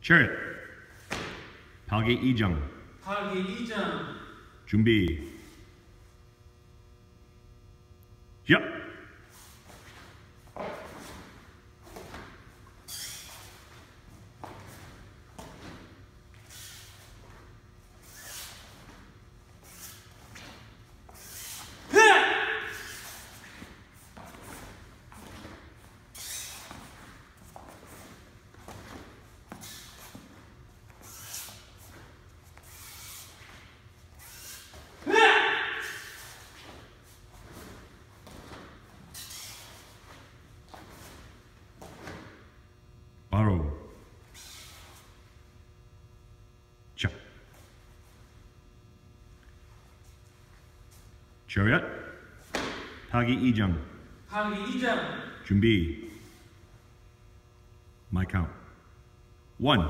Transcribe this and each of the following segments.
Chariot. 발기 2장. 발기 2장. 준비. Charyeot. Palgwe ijam. Palgwe ijam. Jumbi. My count. One,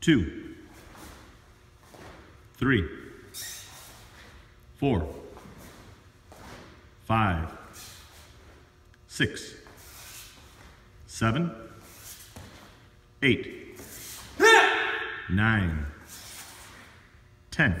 two, three, four, five, six, seven, eight, nine, ten